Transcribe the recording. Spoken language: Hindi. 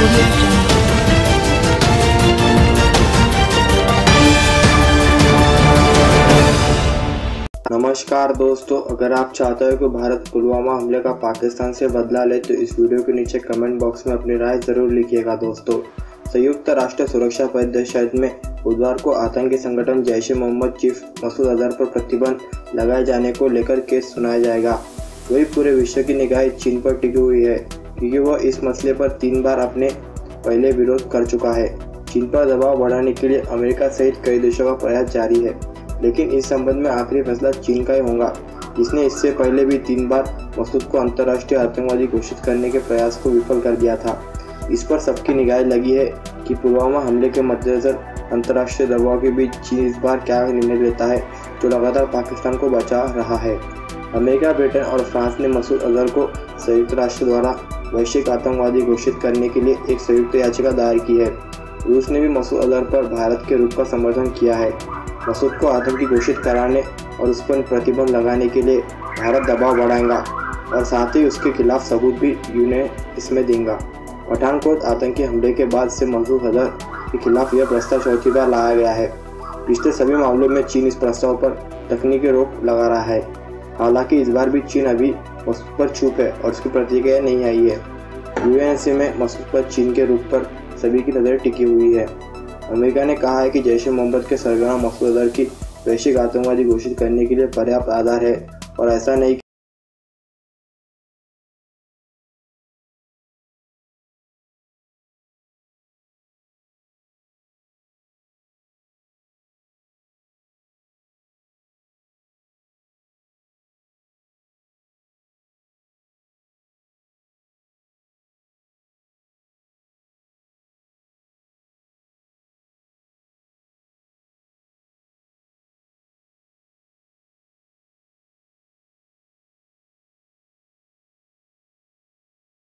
नमस्कार दोस्तों, अगर आप चाहते हो कि भारत पुलवामा हमले का पाकिस्तान से बदला ले तो इस वीडियो के नीचे कमेंट बॉक्स में अपनी राय ज़रूर लिखिएगा दोस्तों। संयुक्त राष्ट्र सुरक्षा परिषद में बुधवार को आतंकी संगठन जैश ए मोहम्मद चीफ मसूद अजहर पर प्रतिबंध लगाए जाने को लेकर केस सुनाया जाएगा। वही पूरे विश्व की निगाहें चीन पर टिकी हुई है। क्योंकि वह इस मसले पर तीन बार अपने पहले विरोध कर चुका है। चीन पर दबाव बढ़ाने के लिए अमेरिका सहित कई देशों का प्रयास जारी है। लेकिन इस संबंध में आखिरी फैसला चीन का ही होगा। जिसने इससे पहले भी तीन बार मसूद को अंतर्राष्ट्रीय आतंकवादी घोषित करने के प्रयास को विफल कर दिया था। इस पर सबकी निगाहें लगी है कि पुलवामा हमले के मद्देनजर अंतर्राष्ट्रीय दबाव के बीच चीन इस बार क्या निर्णय लेता है, जो लगातार पाकिस्तान को बचा रहा है। अमेरिका, ब्रिटेन और फ्रांस ने मसूद अजहर को संयुक्त राष्ट्र द्वारा वैश्विक आतंकवादी घोषित करने के लिए एक संयुक्त याचिका दायर की है। रूस ने भी मसूद अजहर पर भारत के रुख का समर्थन किया है। मसूद को आतंकी घोषित कराने और उस पर प्रतिबंध लगाने के लिए भारत दबाव बढ़ाएगा और साथ ही उसके खिलाफ सबूत भी यूने इसमें देगा। पठानकोट आतंकी हमले के बाद से मसूद अजहर के खिलाफ यह प्रस्ताव चौथी बार लाया गया है। पिछले सभी मामलों में चीन इस प्रस्ताव पर तकनीकी रोक लगा रहा है। हालाँकि इस बार भी चीन अभी मसूद पर चुप है और उसकी प्रतिक्रिया नहीं आई है। यूएनसी में मसूद पर चीन के रूप पर सभी की नज़र टिकी हुई है। अमेरिका ने कहा है कि जैश मोहम्मद के सरगना अजहर की वैश्विक आतंकवादी घोषित करने के लिए पर्याप्त आधार है और ऐसा नहीं